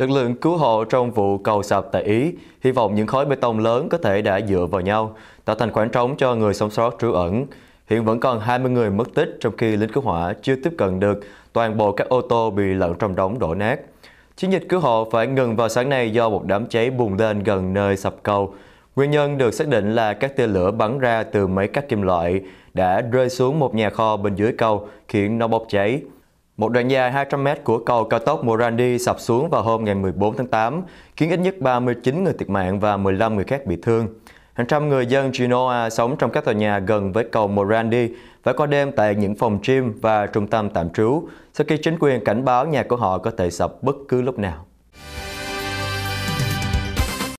Lực lượng cứu hộ trong vụ cầu sập tại Ý hy vọng những khối bê tông lớn có thể đã dựa vào nhau, tạo thành khoảng trống cho người sống sót trú ẩn. Hiện vẫn còn 20 người mất tích trong khi lính cứu hỏa chưa tiếp cận được toàn bộ các ô tô bị lẫn trong đống đổ nát. Chiến dịch cứu hộ phải ngừng vào sáng nay do một đám cháy bùng lên gần nơi sập cầu. Nguyên nhân được xác định là các tia lửa bắn ra từ mấy cắt kim loại đã rơi xuống một nhà kho bên dưới cầu khiến nó bốc cháy. Một đoạn dài 200 mét của cầu cao tốc Morandi sập xuống vào hôm ngày 14 tháng 8, khiến ít nhất 39 người thiệt mạng và 15 người khác bị thương. Hàng trăm người dân Genoa sống trong các tòa nhà gần với cầu Morandi phải qua đêm tại những phòng gym và trung tâm tạm trú sau khi chính quyền cảnh báo nhà của họ có thể sập bất cứ lúc nào.